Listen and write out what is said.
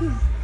Hmm.